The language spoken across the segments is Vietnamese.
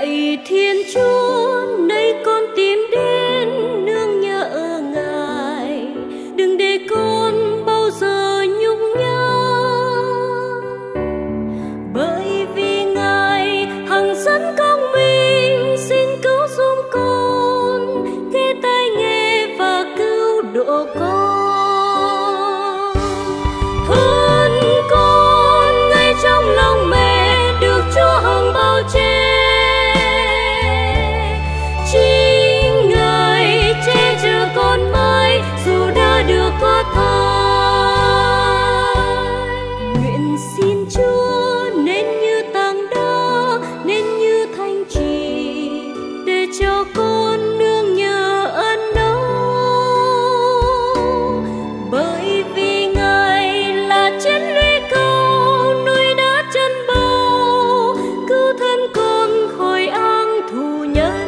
lạy thiên chúa nơi con tìm. nhớ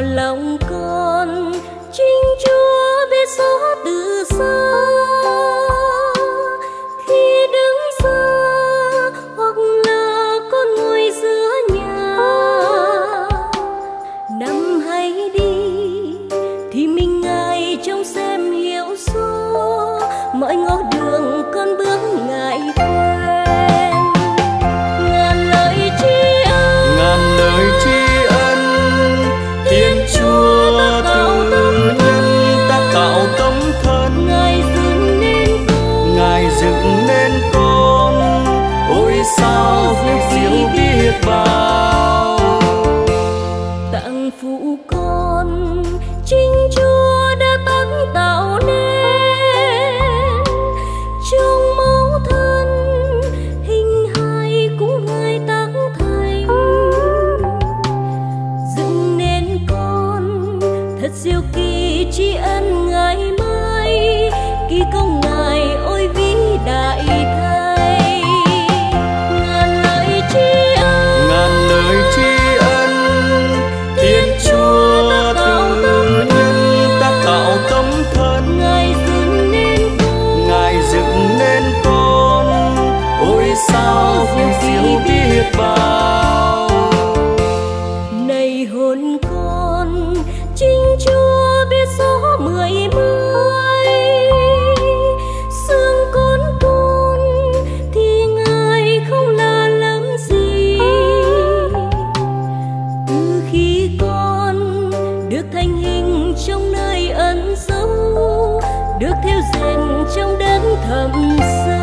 lòng con. Chính chúa biết rõ từ xưa biết bao. Tặng phụ con, chính chúa đã tấn tạo nên. Trong máu thân, hình hài cũng ngài tác thành. Dựng nên con, thật diệu kỳ tri ân ngài mãi kỳ công ngài ôi vĩ đại. được theo dệt trong đấng thầm xa